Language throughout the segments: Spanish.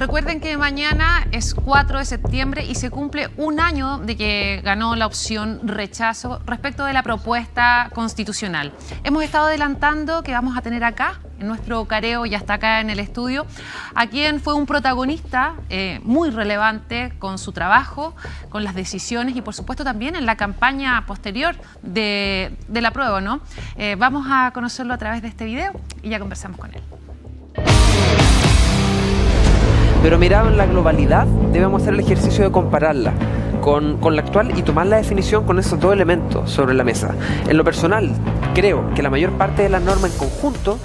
Recuerden que mañana es 4 de septiembre y se cumple un año de que ganó la opción rechazo respecto de la propuesta constitucional. Hemos estado adelantando que vamos a tener acá, en nuestro careo, ya está acá en el estudio, a quien fue un protagonista eh, muy relevante con su trabajo, con las decisiones y por supuesto también en la campaña posterior de, la prueba, ¿no? Eh, vamos a conocerlo a través de este video y ya conversamos con él. Pero mirado en la globalidad, debemos hacer el ejercicio de compararla con, con, la actual y tomar la definición con esos dos elementos sobre la mesa. En lo personal, creo que la mayor parte de las normas en conjunto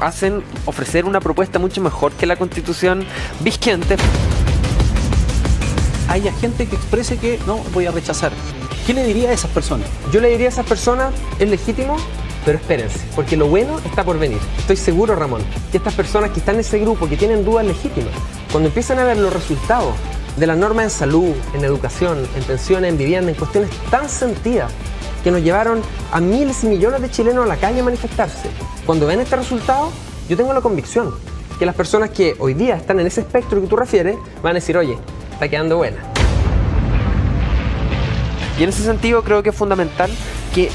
hacen ofrecer una propuesta mucho mejor que la constitución vigente. Hay gente que exprese que no voy a rechazar. ¿Qué le diría a esas personas? Yo le diría a esas personas, es legítimo pero espérense, porque lo bueno está por venir. Estoy seguro, Ramón, que estas personas que están en ese grupo, que tienen dudas legítimas, cuando empiezan a ver los resultados de las normas en salud, en educación, en pensiones, en vivienda, en cuestiones tan sentidas, que nos llevaron a miles y millones de chilenos a la calle a manifestarse, cuando ven este resultado, yo tengo la convicción que las personas que hoy día están en ese espectro que tú refieres van a decir, oye, está quedando buena. Y en ese sentido creo que es fundamental que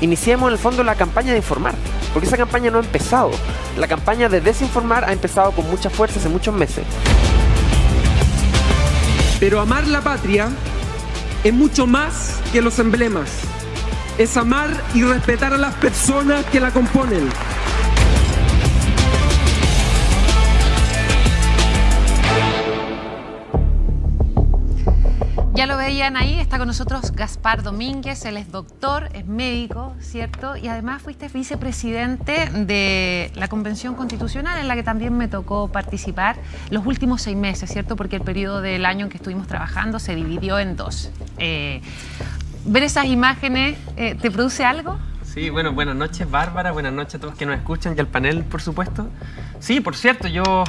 iniciemos en el fondo la campaña de informar, porque esa campaña no ha empezado. La campaña de desinformar ha empezado con mucha fuerza hace muchos meses. Pero amar la patria es mucho más que los emblemas. Es amar y respetar a las personas que la componen. Ya lo veían ahí, está con nosotros Gaspar Domínguez, él es doctor, es médico, ¿cierto? Y además fuiste vicepresidente de la Convención Constitucional en la que también me tocó participar los últimos seis meses, ¿cierto? Porque el periodo del año en que estuvimos trabajando se dividió en dos. Eh, ¿Ver esas imágenes eh, te produce algo? Sí, bueno, buenas noches Bárbara, buenas noches a todos que nos escuchan y al panel, por supuesto. Sí, por cierto, yo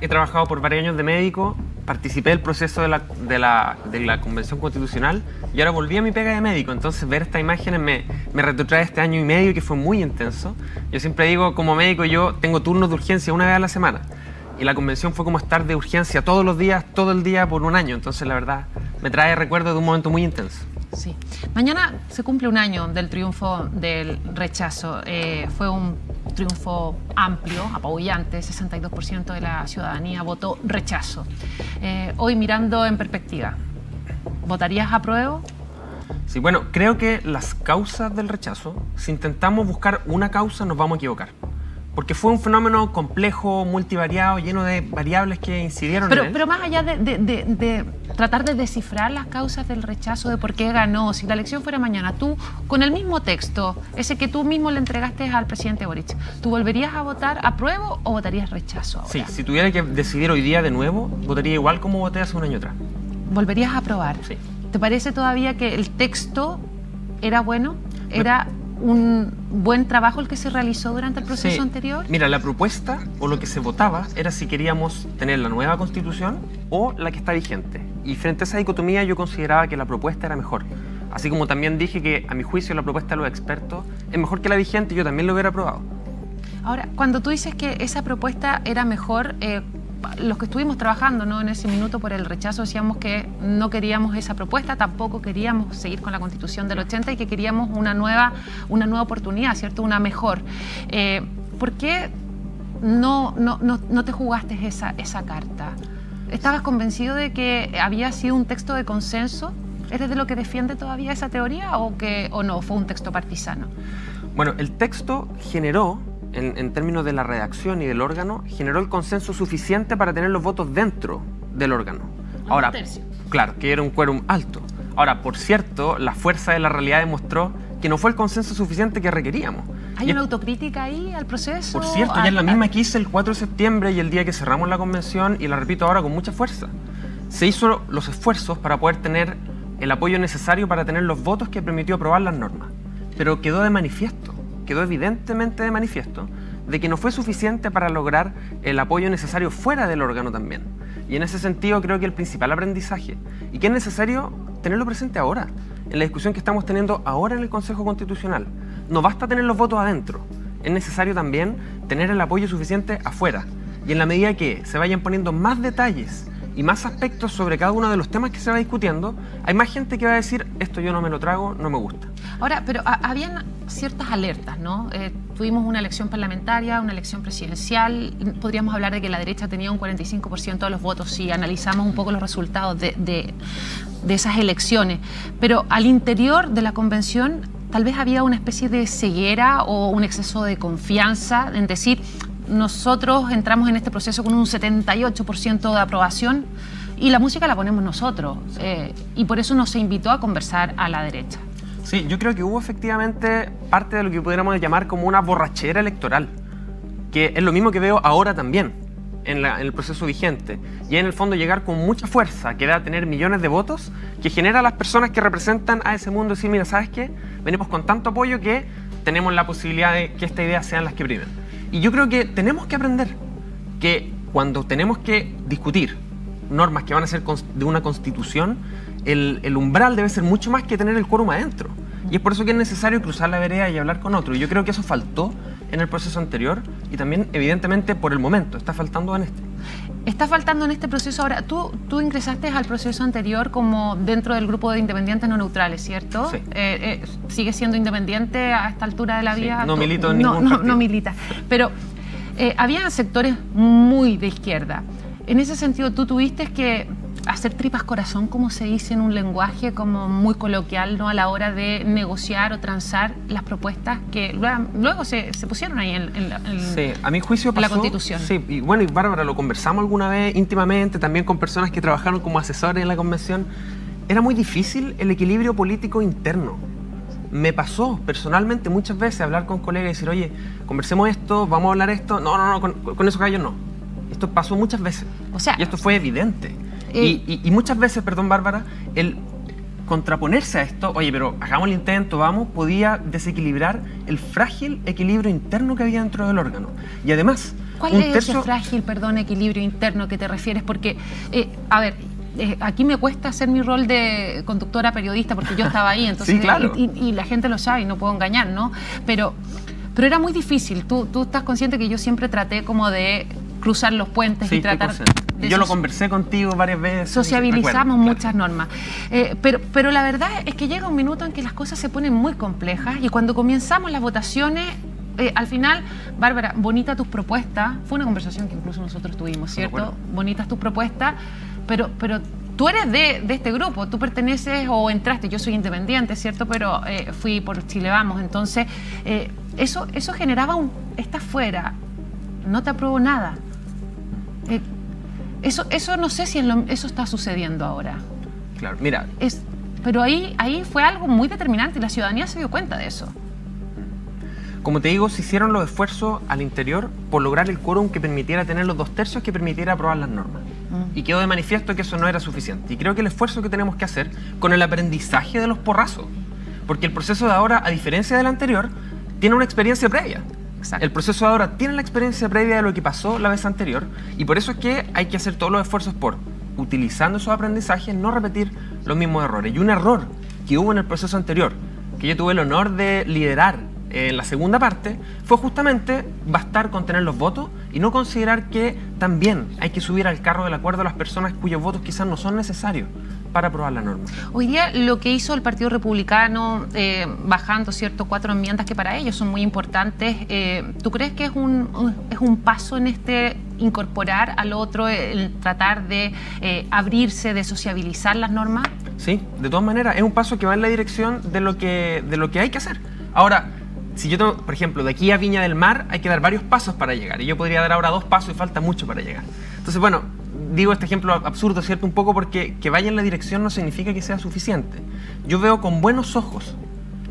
he trabajado por varios años de médico, participé del proceso de la, de, la, de la, Convención Constitucional y ahora volví a mi pega de médico. Entonces ver estas imágenes me, me retrotrae este año y medio que fue muy intenso. Yo siempre digo, como médico yo tengo turnos de urgencia una vez a la semana. Y la convención fue como estar de urgencia todos los días, todo el día por un año. Entonces la verdad me trae recuerdo de un momento muy intenso. Sí. Mañana se cumple un año del triunfo del rechazo. Eh, fue un triunfo amplio, apabullante, 62% de la ciudadanía votó rechazo. Eh, hoy mirando en perspectiva, ¿votarías a prueba? Sí, bueno, creo que las causas del rechazo, si intentamos buscar una causa, nos vamos a equivocar porque fue un fenómeno complejo, multivariado, lleno de variables que incidieron pero, en él. Pero más allá de, tratar de descifrar las causas del rechazo, de por qué ganó, si la elección fuera mañana, tú, con el mismo texto, ese que tú mismo le entregaste al presidente Boric, ¿tú volverías a votar apruebo o votarías rechazo Sí, si tuviera que decidir hoy día de nuevo, votaría igual como voté hace un año atrás. ¿Volverías a aprobar? Sí. ¿Te parece todavía que el texto era bueno? ¿Era un buen trabajo el que se realizó durante el proceso anterior? Mira, la propuesta o lo que se votaba era si queríamos tener la nueva constitución o la que está vigente. Y frente a esa dicotomía yo consideraba que la propuesta era mejor. Así como también dije que a mi juicio la propuesta de los expertos es mejor que la vigente, yo también lo hubiera aprobado. Ahora, cuando tú dices que esa propuesta era mejor, eh, los que estuvimos trabajando ¿no? en ese minuto por el rechazo decíamos que no queríamos esa propuesta, tampoco queríamos seguir con la constitución del 80 y que queríamos una nueva, una nueva oportunidad, ¿cierto? Una mejor. Eh, ¿Por qué no, no, no, te jugaste esa, esa carta? ¿Estabas convencido de que había sido un texto de consenso? ¿Eres de lo que defiende todavía esa teoría o, que, o no? ¿Fue un texto partisano? Bueno, el texto generó en, términos de la redacción y del órgano, generó el consenso suficiente para tener los votos dentro del órgano. Ahora, claro, que era un quórum alto. Ahora, por cierto, la fuerza de la realidad demostró que no fue el consenso suficiente que requeríamos. ¿Hay una autocrítica ahí al proceso? Por cierto, ya es la misma que hice el 4 de septiembre y el día que cerramos la convención, y la repito ahora con mucha fuerza. Se hizo los esfuerzos para poder tener el apoyo necesario para tener los votos que permitió aprobar las normas. Pero quedó de manifiesto quedó evidentemente de manifiesto de que no fue suficiente para lograr el apoyo necesario fuera del órgano también. Y en ese sentido creo que el principal aprendizaje, y que es necesario tenerlo presente ahora, en la discusión que estamos teniendo ahora en el Consejo Constitucional, no basta tener los votos adentro, es necesario también tener el apoyo suficiente afuera. Y en la medida que se vayan poniendo más detalles y más aspectos sobre cada uno de los temas que se va discutiendo, hay más gente que va a decir, esto yo no me lo trago, no me gusta. Ahora, pero a- habían ciertas alertas, ¿no? Eh, tuvimos una elección parlamentaria, una elección presidencial. Podríamos hablar de que la derecha tenía un 45% de los votos si analizamos un poco los resultados de- de esas elecciones. Pero al interior de la convención tal vez había una especie de ceguera o un exceso de confianza en decir, nosotros entramos en este proceso con un 78% de aprobación y la música la ponemos nosotros. Eh, y por eso nos invitó a conversar a la derecha. Sí, yo creo que hubo efectivamente parte de lo que pudiéramos llamar como una borrachera electoral, que es lo mismo que veo ahora también en, el proceso vigente. Y en el fondo llegar con mucha fuerza, que da a tener millones de votos, que genera a las personas que representan a ese mundo decir, mira, ¿sabes qué? Venimos con tanto apoyo que tenemos la posibilidad de que estas ideas sean las que primen. Y yo creo que tenemos que aprender que cuando tenemos que discutir normas que van a ser de una constitución, el, el umbral debe ser mucho más que tener el quórum adentro. Y es por eso que es necesario cruzar la vereda y hablar con otro. Y yo creo que eso faltó en el proceso anterior y también, evidentemente, por el momento, está faltando en este. Está faltando en este proceso ahora. Tú, tú ingresaste al proceso anterior como dentro del grupo de independientes no neutrales, ¿cierto? Sí. Eh, eh, ¿Sigues siendo independiente a esta altura de la Sí, vida? no milito en no, ningún no, partido. no milita. Pero eh, había sectores muy de izquierda. En ese sentido, tú tuviste que hacer tripas corazón, como se dice en un lenguaje como muy coloquial, ¿no? A la hora de negociar o transar las propuestas que luego, luego se, se pusieron ahí en, en la- en- Sí, a mi juicio la pasó... Constitución. Sí, y bueno, y Bárbara, lo conversamos alguna vez íntimamente, también con personas que trabajaron como asesores en la convención. Era muy difícil el equilibrio político interno. Me pasó personalmente muchas veces hablar con colegas y decir, oye, conversemos esto, vamos a hablar esto. No, no, no, con, con esos gallos no. Esto pasó muchas veces. O sea, y esto fue evidente. Eh, y, y- y muchas veces, perdón Bárbara, el contraponerse a esto, oye, pero hagamos el intento, vamos, podía desequilibrar el frágil equilibrio interno que había dentro del órgano. Y además, ¿Cuál un es ese frágil, perdón, equilibrio interno que te refieres? Porque, eh, a ver, eh, aquí me cuesta hacer mi rol de conductora periodista porque yo estaba ahí, entonces, Sí, claro. y, y- y la gente lo sabe y no puedo engañar, ¿no? Pero, pero era muy difícil. Tú, tú estás consciente que yo siempre traté como de cruzar los puentes Sí, y tratar de Yo lo conversé contigo varias veces. sociabilizamos claro. muchas normas. Eh, pero, pero la verdad es que llega un minuto en que las cosas se ponen muy complejas y cuando comenzamos las votaciones, eh, al final, Bárbara, bonita tus propuestas. Fue una conversación que incluso nosotros tuvimos, ¿cierto? Bonitas tus propuestas, pero, pero tú eres de, de este grupo, tú perteneces o entraste, yo soy independiente, ¿cierto? Pero eh, fui por Chile Vamos, entonces eh, eso, eso generaba un, estás fuera, no te apruebo nada. Eh, eso, eso no sé si lo- eso está sucediendo ahora. Claro, mira, Es, pero ahí, ahí fue algo muy determinante y la ciudadanía se dio cuenta de eso. como te digo, se hicieron los esfuerzos al interior por lograr el quórum que permitiera tener los dos tercios que permitiera aprobar las normas. Mm. Y quedó de manifiesto que eso no era suficiente. Y creo que el esfuerzo que tenemos que hacer con el aprendizaje de los porrazos, porque el proceso de ahora, a diferencia del anterior, tiene una experiencia previa. El proceso ahora tiene la experiencia previa de lo que pasó la vez anterior y por eso es que hay que hacer todos los esfuerzos por, utilizando esos aprendizajes, no repetir los mismos errores. Y un error que hubo en el proceso anterior, que yo tuve el honor de liderar en la segunda parte, fue justamente bastar con tener los votos y no considerar que también hay que subir al carro del acuerdo a las personas cuyos votos quizás no son necesarios para aprobar la norma. Hoy día lo que hizo el Partido Republicano, eh, bajando cierto cuatro enmiendas que para ellos son muy importantes, eh, ¿tú crees que es un, un- es un paso en este incorporar al otro, el tratar de eh, abrirse, de sociabilizar las normas? Sí, de todas maneras, es un paso que va en la dirección de lo que, de lo que hay que hacer. Ahora, si yo tengo, por ejemplo, de aquí a Viña del Mar hay que dar varios pasos para llegar. Y yo podría dar ahora dos pasos y falta mucho para llegar. Entonces, bueno, digo este ejemplo absurdo, ¿cierto? Un poco porque que vaya en la dirección no significa que sea suficiente. Yo veo con buenos ojos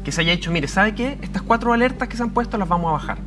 que se haya hecho, mire, ¿sabe qué? Estas cuatro alertas que se han puesto las vamos a bajar.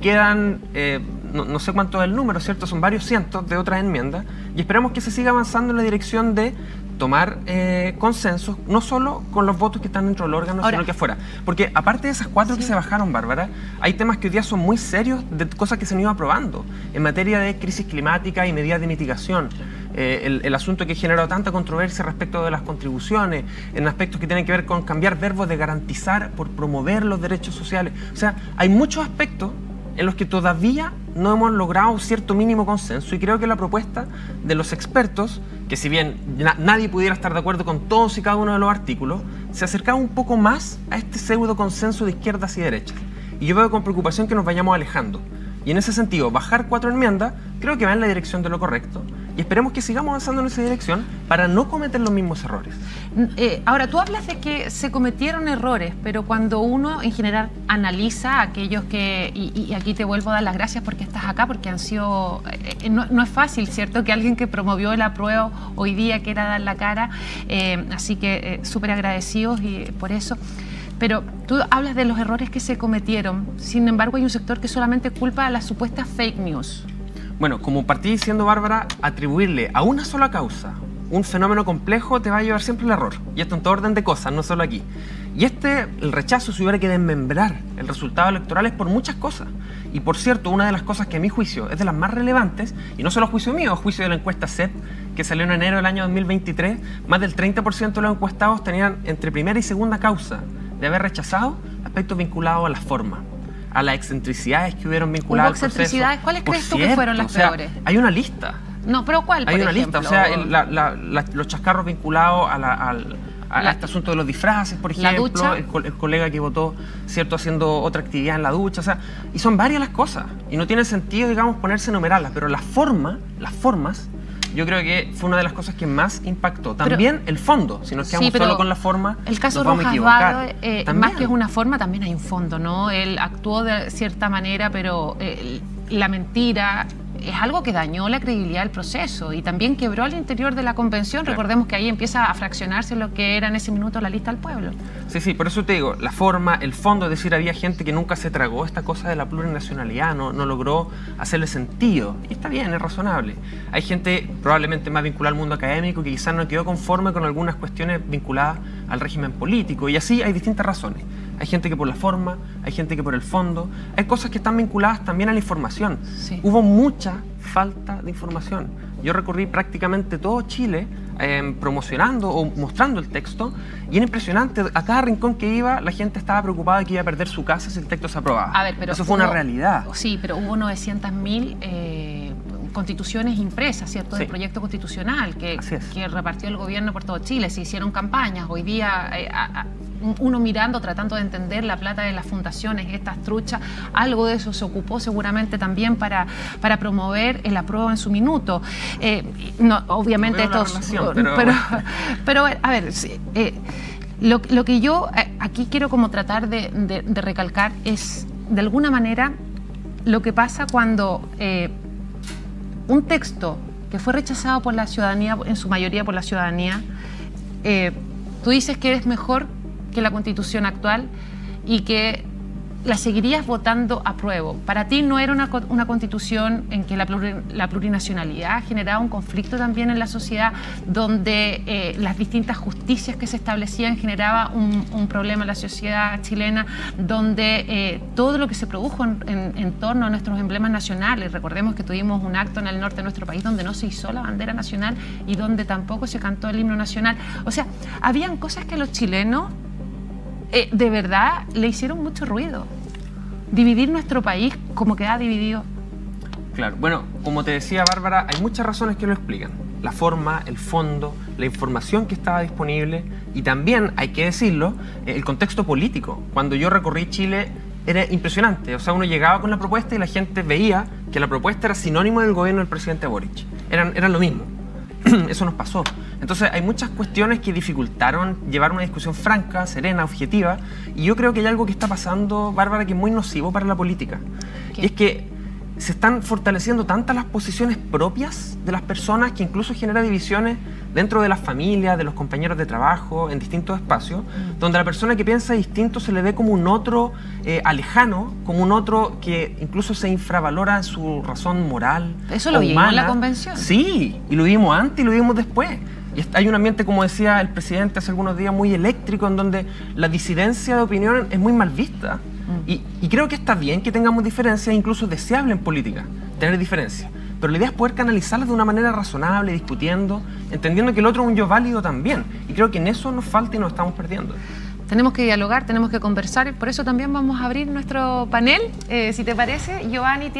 Quedan, eh, no, no sé cuánto es el número, ¿cierto? Son varios cientos de otras enmiendas y esperamos que se siga avanzando en la dirección de tomar eh, consensos, no solo con los votos que están dentro del órgano, Ahora- sino que afuera. Porque aparte de esas cuatro que se bajaron, Bárbara, hay temas que hoy día son muy serios de cosas que se han ido aprobando en materia de crisis climática y medidas de mitigación. Eh, el, el asunto que ha generado tanta controversia respecto de las contribuciones, en aspectos que tienen que ver con cambiar verbos de garantizar por promover los derechos sociales. O sea, hay muchos aspectos en los que todavía no hemos logrado cierto mínimo consenso y creo que la propuesta de los expertos, que si bien nadie pudiera estar de acuerdo con todos y cada uno de los artículos, se acercaba un poco más a este pseudo consenso de izquierdas y derechas. Y yo veo con preocupación que nos vayamos alejando. Y en ese sentido, bajar cuatro enmiendas creo que va en la dirección de lo correcto y esperemos que sigamos avanzando en esa dirección para no cometer los mismos errores. Eh, ahora, tú hablas de que se cometieron errores, pero cuando uno en general analiza aquellos que, y, aquí te vuelvo a dar las gracias porque estás acá, porque han sido, eh, eh, no, es fácil, ¿cierto? Que alguien que promovió el apruebo hoy día quiera dar la cara, así que súper agradecidos y por eso. Pero tú hablas de los errores que se cometieron, sin embargo hay un sector que solamente culpa a las supuestas fake news. Bueno, como partí diciendo Bárbara, atribuirle a una sola causa un fenómeno complejo te va a llevar siempre al error. Y esto en todo orden de cosas, no solo aquí. Y este, el rechazo, si hubiera que desmembrar el resultado electoral es por muchas cosas. Y por cierto, una de las cosas que a mi juicio es de las más relevantes, y no solo juicio mío, juicio de la encuesta CEP, que salió en enero del año 2023, más del 30% de los encuestados tenían entre primera y segunda causa de haber rechazado aspectos vinculados a la forma a las excentricidades que hubieron vinculadas al proceso. ¿Cuáles crees tú que fueron las peores? Hay una lista. No, pero ¿cuál? Hay una lista, o sea, los chascarros vinculados a, este asunto de los disfraces, por ejemplo, el, el, colega que votó, ¿cierto?, haciendo otra actividad en la ducha, o sea, y son varias las cosas, y no tiene sentido, digamos, ponerse a enumerarlas, pero la forma, las formas yo creo que fue una de las cosas que más impactó. También el fondo, si nos quedamos solo con la forma, el caso nos vamos a equivocar. Eh, más que es una forma, también hay un fondo, ¿no? Él actuó de cierta manera, pero eh, la mentira, es algo que dañó la credibilidad del proceso y también quebró al interior de la convención. Recordemos que ahí empieza a fraccionarse lo que era en ese minuto la lista del pueblo. Sí, sí, por eso te digo, la forma, el fondo, es decir, había gente que nunca se tragó esta cosa de la plurinacionalidad, no, no logró hacerle sentido. Y está bien, es razonable. Hay gente probablemente más vinculada al mundo académico que quizás no quedó conforme con algunas cuestiones vinculadas al régimen político y así hay distintas razones hay gente que por la forma, hay gente que por el fondo, hay cosas que están vinculadas también a la información. Hubo mucha falta de información. Yo recorrí prácticamente todo Chile em, promocionando o mostrando el texto y era impresionante, a cada rincón que iba la gente estaba preocupada de que iba a perder su casa si el texto se aprobaba. A ver, pero Eso fue una realidad. Sí, pero hubo 900.000 eh, constituciones impresas, ¿cierto? Del proyecto constitucional que, que, repartió el gobierno por todo Chile. Se hicieron campañas. Hoy día eh, uno mirando, tratando de entender la plata de las fundaciones, estas truchas, algo de eso se ocupó seguramente también para, para promover el apruebo en su minuto. Eh, no, obviamente estos... Pero... pero... a ver, eh, lo, que yo eh, aquí quiero como tratar de, recalcar es, de alguna manera, lo que pasa cuando un texto que fue rechazado por la ciudadanía, en su mayoría por la ciudadanía, tú dices que eres mejor que la constitución actual y que la seguirías votando a prueba. Para ti no era una, una constitución en que la, la, plurinacionalidad generaba un conflicto también en la sociedad, donde eh, las distintas justicias que se establecían generaba un, problema en la sociedad chilena, donde eh, todo lo que se produjo en, en, torno a nuestros emblemas nacionales, recordemos que tuvimos un acto en el norte de nuestro país donde no se hizo la bandera nacional y donde tampoco se cantó el himno nacional. O sea, habían cosas que los chilenos eh, de verdad le hicieron mucho ruido. Dividir nuestro país como queda dividido. Claro, bueno, como te decía Bárbara, hay muchas razones que lo explican. La forma, el fondo, la información que estaba disponible y también, hay que decirlo, el contexto político. Cuando yo recorrí Chile era impresionante. O sea, uno llegaba con la propuesta y la gente veía que la propuesta era sinónimo del gobierno del presidente Boric. Eran, eran lo mismo. Eso nos pasó. Entonces hay muchas cuestiones que dificultaron llevar una discusión franca, serena, objetiva, y yo creo que hay algo que está pasando, Bárbara, que es muy nocivo para la política. Y es que se están fortaleciendo tantas las posiciones propias de las personas que incluso genera divisiones dentro de las familias, de los compañeros de trabajo, en distintos espacios, mm. donde a la persona que piensa distinto se le ve como un otro eh, alejano, como un otro que incluso se infravalora en su razón moral. Eso lo vimos en la convención. Sí, y lo vimos antes y lo vimos después. Y hay un ambiente, como decía el presidente hace algunos días, muy eléctrico, en donde la disidencia de opinión es muy mal vista. Y, creo que está bien que tengamos diferencias, incluso deseable en política, tener diferencias. Pero la idea es poder canalizarlas de una manera razonable, discutiendo, entendiendo que el otro es un yo válido también. Y creo que en eso nos falta y nos estamos perdiendo. Tenemos que dialogar, tenemos que conversar, por eso también vamos a abrir nuestro panel. Eh, si te parece, Giovanni.